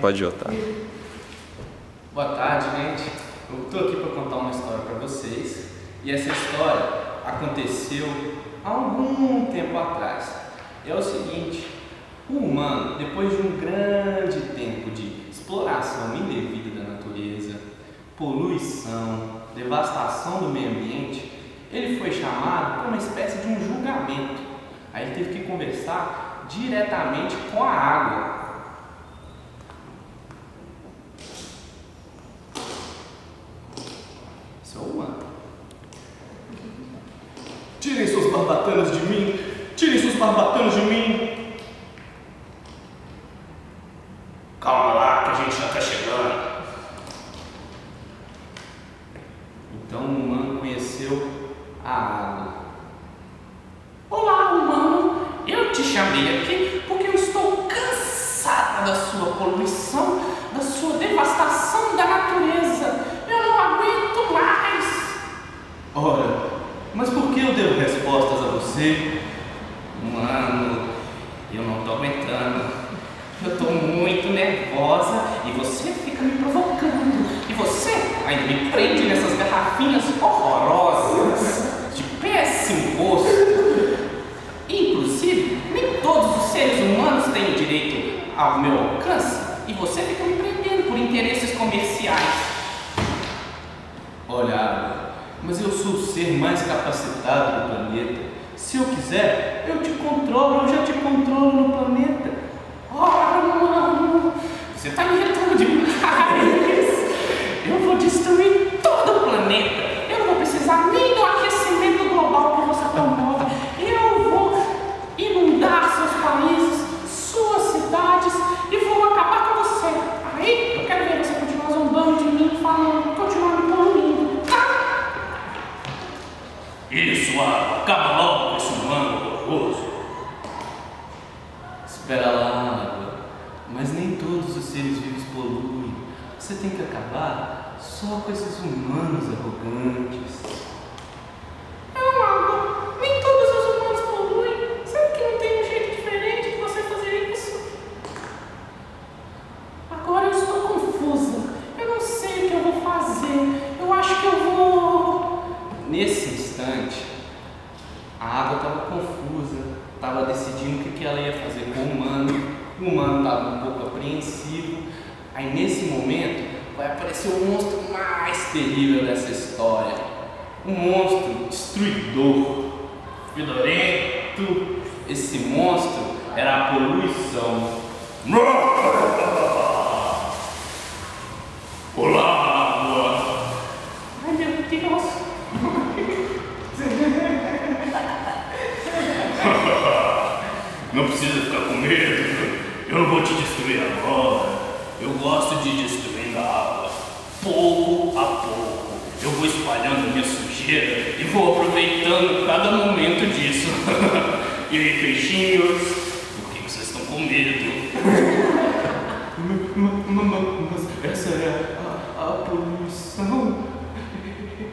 Pode ir. Boa tarde, gente. Eu tô aqui para contar uma história para vocês. E essa história aconteceu há algum tempo atrás. É o seguinte: o humano, depois de um grande tempo de exploração indevida da natureza, poluição, devastação do meio ambiente, ele foi chamado para uma espécie de um julgamento. Aí ele teve que conversar diretamente com a água. É humano. Tirem suas barbatanas de mim! Tirem suas barbatanas de mim! Calma lá, que a gente já está chegando. Então o humano conheceu a água. Olá, humano! Eu te chamei aqui porque eu estou cansada da sua poluição, da sua devastação da natureza. Eu não aguento mais. Ora, mas por que eu devo respostas a você? Mano, eu não tô aguentando. Eu tô muito nervosa e você fica me provocando. E você ainda me prende nessas garrafinhas horrorosas, de péssimo gosto. Inclusive, nem todos os seres humanos têm direito ao meu alcance e você fica me prendendo por interesses comerciais. Olha, mas eu sou o ser mais capacitado do planeta. Se eu quiser, eu te controlo, eu já te controlo no planeta. Ora, mano, você tá me irritando demais. Eu vou destruir todo o planeta. Eu não vou precisar nem do aquecimento global que você promove. Eu vou inundar seus países, suas cidades e vou acabar com você. Aí eu quero ver você continuar zombando de mim, falando, continuar me poluindo, tá? Isso, água, acaba logo com esse humano horroroso. Espera lá, água. Mas nem todos os seres vivos poluem. Você tem que acabar só com esses humanos arrogantes. Não, água. Nem todos os humanos poluem. Sabe que não tem um jeito diferente de você fazer isso? Agora eu estou confusa. Eu não sei o que eu vou fazer. Eu acho que eu vou. Nesse instante, a água estava confusa, estava decidindo o que, que ela ia fazer com o humano. O humano estava um pouco apreensivo. Aí nesse momento vai aparecer o monstro mais terrível dessa história. Um monstro destruidor, fedorento. Esse monstro era a poluição. Olá, água. Ai meu Deus! Não precisa ficar com medo. Eu não vou te destruir agora. Eu gosto de destruir a água. Pouco a pouco. Eu vou espalhando minha sujeira e vou aproveitando cada momento disso. e aí, peixinhos? Por que vocês estão com medo? Mas essa é a, a poluição.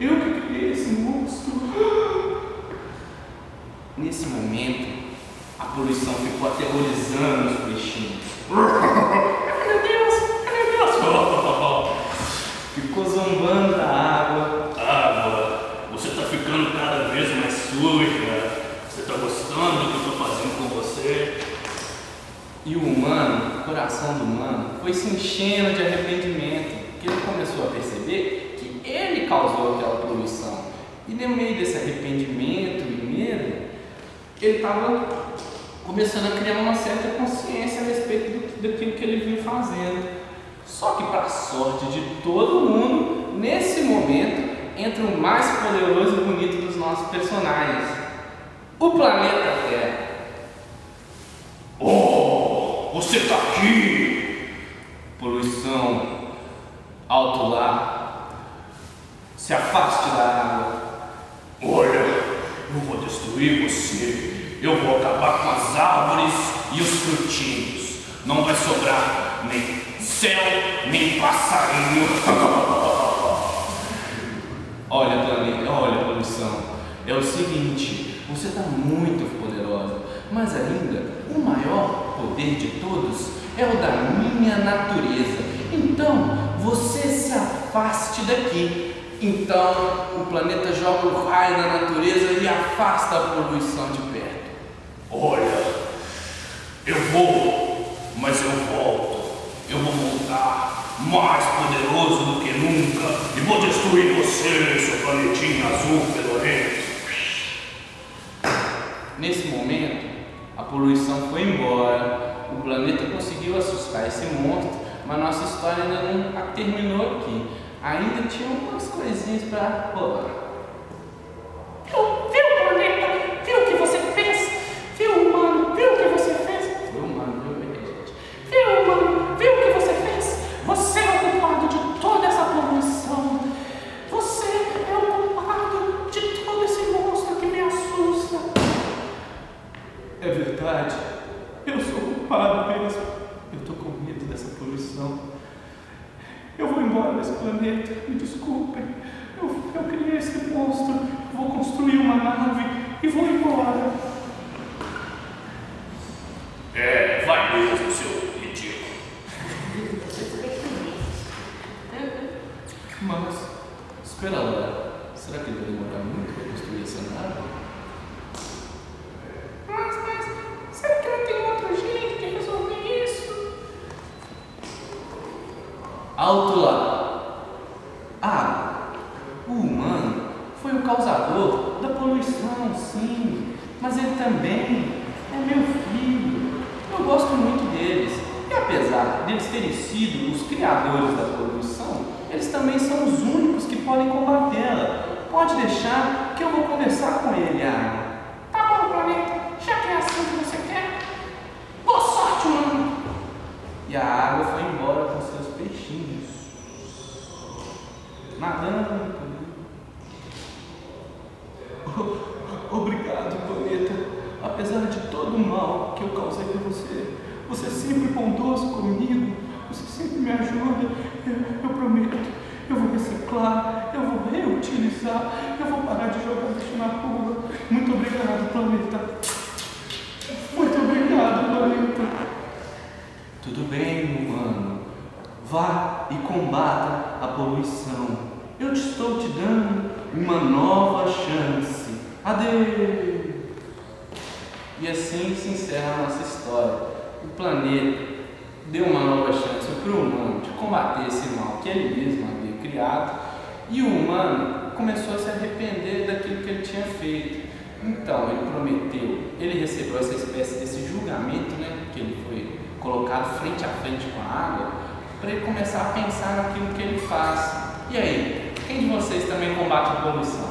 Eu que criei esse monstro. Nesse momento, a poluição ficou aterrorizando os peixinhos. Ficou zombando da água. Água, você tá ficando cada vez mais suja. Você tá gostando do que eu tô fazendo com você? E o humano, o coração do humano, foi se enchendo de arrependimento, porque ele começou a perceber que ele causou aquela poluição. E no meio desse arrependimento e medo, ele estava começando a criar uma certa consciência a respeito do, daquilo que ele vinha fazendo. Só que, para a sorte de todo mundo, nesse momento entra o mais poderoso e bonito dos nossos personagens: o planeta Terra. Oh, você tá aqui! poluição, alto lá, se afaste da água. Olha, eu vou destruir você. Eu vou acabar com as árvores e os frutinhos. Não vai sobrar nem céu, nem passarinho. Olha, planeta, olha, poluição, é o seguinte, você está muito poderosa, mas ainda o maior poder de todos é o da minha natureza. Então, você se afaste daqui. Então, o planeta joga o raio na natureza e afasta a poluição de perto. Olha, eu vou, mas eu volto. Voltar mais poderoso do que nunca e vou destruir você, seu planetinha azul fedorento. Nesse momento, a poluição foi embora, o planeta conseguiu assustar esse monstro, mas nossa história ainda não terminou aqui. Ainda tinha umas coisinhas para rolar. É verdade. Eu sou culpado mesmo. Eu tô com medo dessa poluição. Eu vou embora desse planeta. Me desculpem. Eu, eu criei esse monstro. Vou construir uma nave e vou embora. É, vai mesmo, seu ridículo. Mas, espera lá. Será que ele vai demorar muito para construir essa nave? Mas, mas, será que não tem outro jeito de resolver isso? Alto lá. Ah, o humano foi o causador da poluição, sim. Mas ele também é meu filho. Eu gosto muito deles. E apesar deles terem sido os criadores da poluição, eles também são os únicos que podem combatê-la. Pode deixar que eu vou conversar com ele, Ana. Tá bom, planeta. Já que é assim que você quer. Boa sorte, humano. E a água foi embora com seus peixinhos. Nadando. Oh, Obrigado, planeta. Apesar de todo o mal que eu causei para você, você é sempre bondoso comigo. Você sempre me ajuda. Eu, eu prometo. Eu vou reciclar, eu vou reutilizar, eu vou parar de jogar lixo na rua. Muito obrigado, planeta. Muito obrigado, planeta. Tudo bem, humano. Vá e combata a poluição. Eu te estou te dando uma nova chance. Adeus! E assim se encerra a nossa história. O planeta deu uma nova chance para o humano de combater esse mal que ele mesmo havia criado. E o humano começou a se arrepender daquilo que ele tinha feito. Então ele prometeu, ele recebeu essa espécie desse julgamento, né, que ele foi colocado frente a frente com a água, para ele começar a pensar naquilo que ele faz. E aí, quem de vocês também combate a poluição?